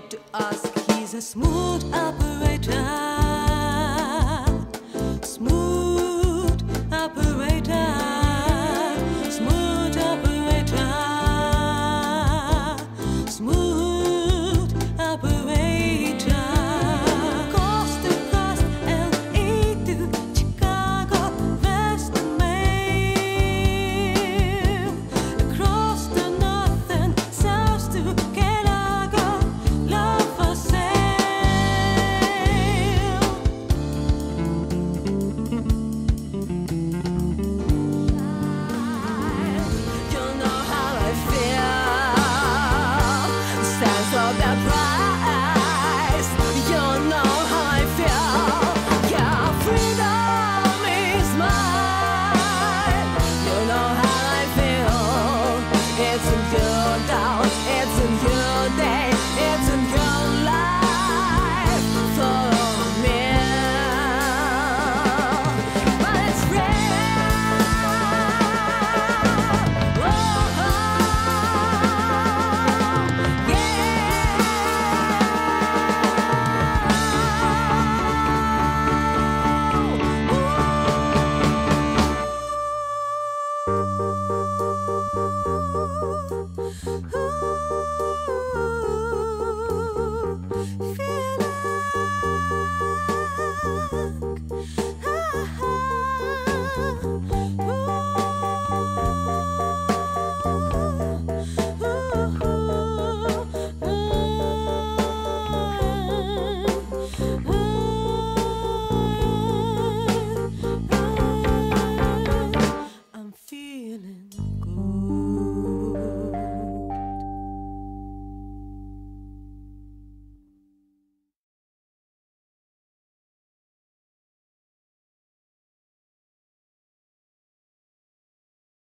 need to ask, he's a smooth operator. Smooth operator.